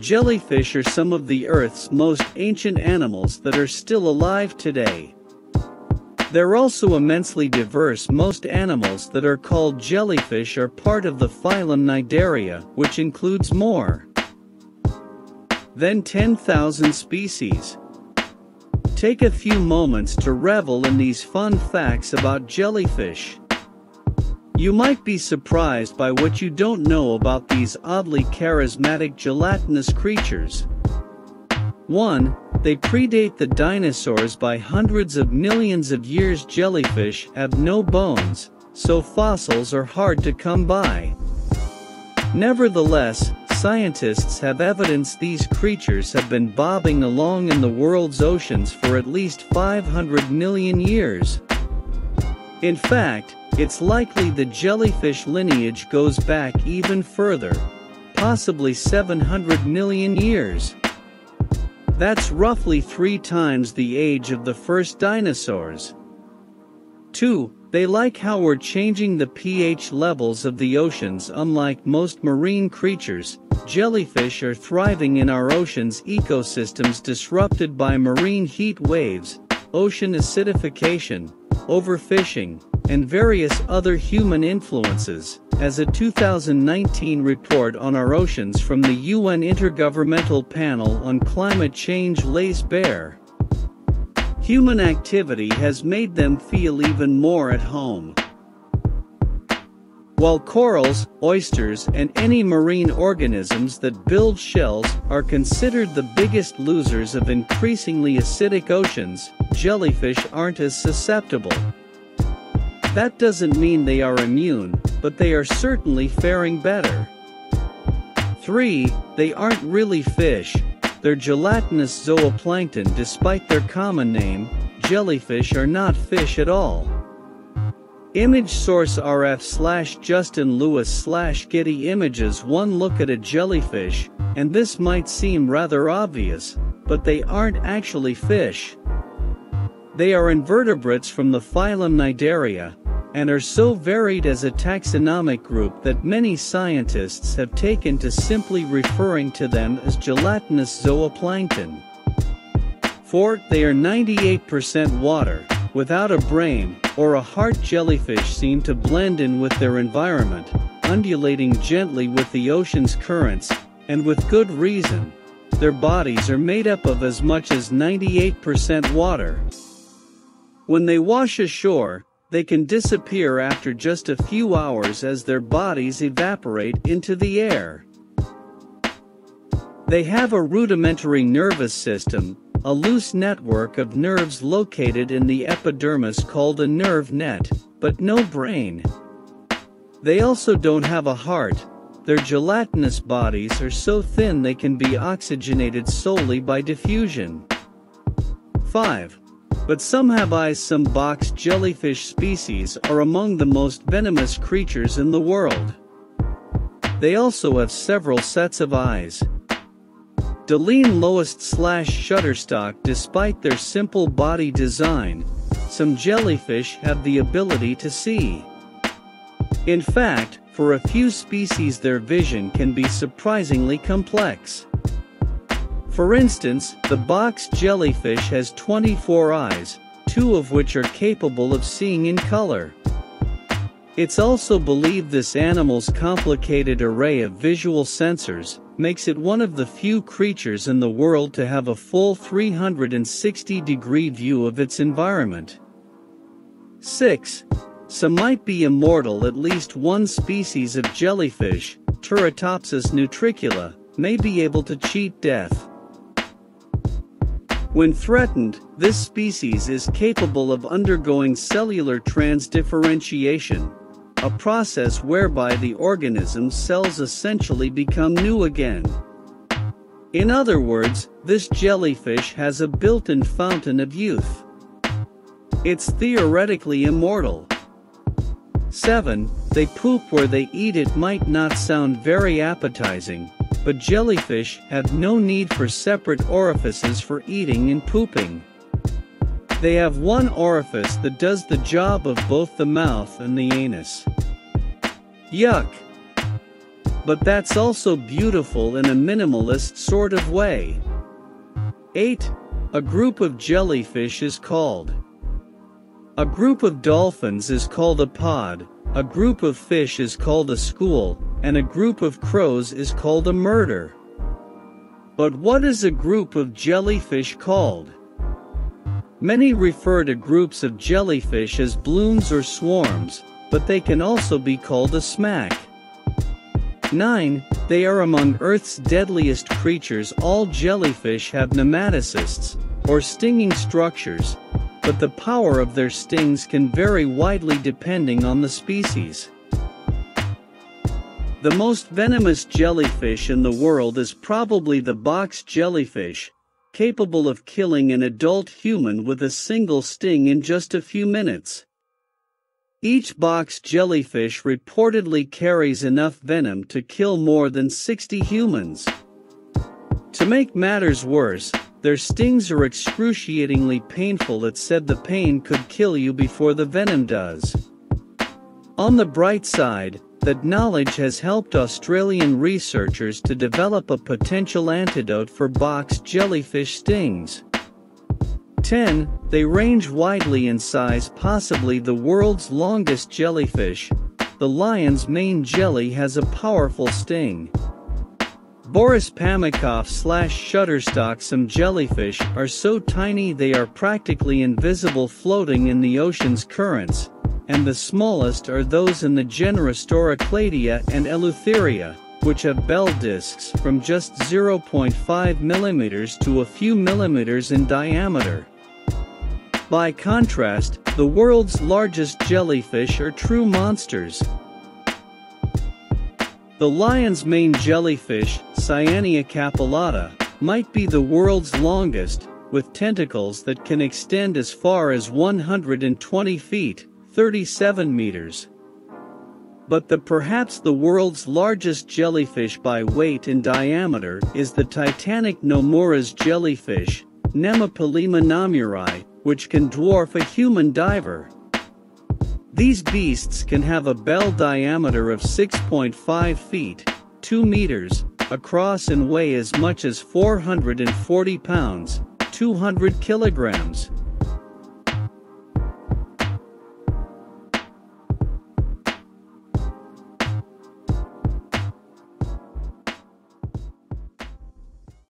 Jellyfish are some of the Earth's most ancient animals that are still alive today. They're also immensely diverse most animals that are called jellyfish are part of the phylum Cnidaria, which includes more than 10,000 species. Take a few moments to revel in these fun facts about jellyfish. You might be surprised by what you don't know about these oddly charismatic gelatinous creatures. 1. They predate the dinosaurs by hundreds of millions of years. Jellyfish have no bones, so fossils are hard to come by. Nevertheless, scientists have evidence these creatures have been bobbing along in the world's oceans for at least 500 million years. In fact, it's likely the jellyfish lineage goes back even further, possibly 700 million years. That's roughly three times the age of the first dinosaurs. 2. They like how we're changing the pH levels of the oceans unlike most marine creatures, jellyfish are thriving in our oceans ecosystems disrupted by marine heat waves, ocean acidification, overfishing, and various other human influences, as a 2019 report on our oceans from the UN Intergovernmental Panel on Climate Change lays bare. Human activity has made them feel even more at home. While corals, oysters, and any marine organisms that build shells are considered the biggest losers of increasingly acidic oceans, jellyfish aren't as susceptible. That doesn't mean they are immune, but they are certainly faring better. 3. They aren't really fish. They're gelatinous zooplankton despite their common name, jellyfish are not fish at all. Image source RF slash Justin Lewis slash Getty Images One look at a jellyfish, and this might seem rather obvious, but they aren't actually fish. They are invertebrates from the phylum Cnidaria, and are so varied as a taxonomic group that many scientists have taken to simply referring to them as gelatinous zooplankton. 4. They are 98% water, without a brain, or a heart jellyfish seem to blend in with their environment, undulating gently with the ocean's currents, and with good reason. Their bodies are made up of as much as 98% water. When they wash ashore, they can disappear after just a few hours as their bodies evaporate into the air. They have a rudimentary nervous system, a loose network of nerves located in the epidermis called a nerve net, but no brain. They also don't have a heart, their gelatinous bodies are so thin they can be oxygenated solely by diffusion. 5. But some have eyes some box jellyfish species are among the most venomous creatures in the world. They also have several sets of eyes. Delaine lowest slash shutterstock despite their simple body design, some jellyfish have the ability to see. In fact, for a few species their vision can be surprisingly complex. For instance, the box jellyfish has 24 eyes, two of which are capable of seeing in color. It's also believed this animal's complicated array of visual sensors makes it one of the few creatures in the world to have a full 360 degree view of its environment. 6. Some might be immortal at least one species of jellyfish, Turritopsis nutricula, may be able to cheat death. When threatened, this species is capable of undergoing cellular transdifferentiation, a process whereby the organism's cells essentially become new again. In other words, this jellyfish has a built-in fountain of youth. It's theoretically immortal. 7. They poop where they eat it might not sound very appetizing, but jellyfish have no need for separate orifices for eating and pooping. They have one orifice that does the job of both the mouth and the anus. Yuck! But that's also beautiful in a minimalist sort of way. 8. A group of jellyfish is called. A group of dolphins is called a pod, a group of fish is called a school, and a group of crows is called a murder. But what is a group of jellyfish called? Many refer to groups of jellyfish as blooms or swarms, but they can also be called a smack. 9. They are among Earth's deadliest creatures. All jellyfish have nematocysts, or stinging structures, but the power of their stings can vary widely depending on the species. The most venomous jellyfish in the world is probably the box jellyfish, capable of killing an adult human with a single sting in just a few minutes. Each box jellyfish reportedly carries enough venom to kill more than 60 humans. To make matters worse, their stings are excruciatingly painful it said the pain could kill you before the venom does. On the bright side, that knowledge has helped Australian researchers to develop a potential antidote for box jellyfish stings. 10. They range widely in size possibly the world's longest jellyfish, the lion's mane jelly has a powerful sting. Boris Pamikov slash Shutterstock Some jellyfish are so tiny they are practically invisible floating in the ocean's currents, and the smallest are those in the genera Staurocladia and Eleutheria, which have bell discs from just 0.5 mm to a few millimeters in diameter. By contrast, the world's largest jellyfish are true monsters. The lion's mane jellyfish, Cyanea capillata, might be the world's longest, with tentacles that can extend as far as 120 feet, 37 meters. But the perhaps the world's largest jellyfish by weight and diameter is the titanic Nomura's jellyfish, Nemopilema nomurai, which can dwarf a human diver. These beasts can have a bell diameter of 6.5 feet, 2 meters, across and weigh as much as 440 pounds, 200 kilograms.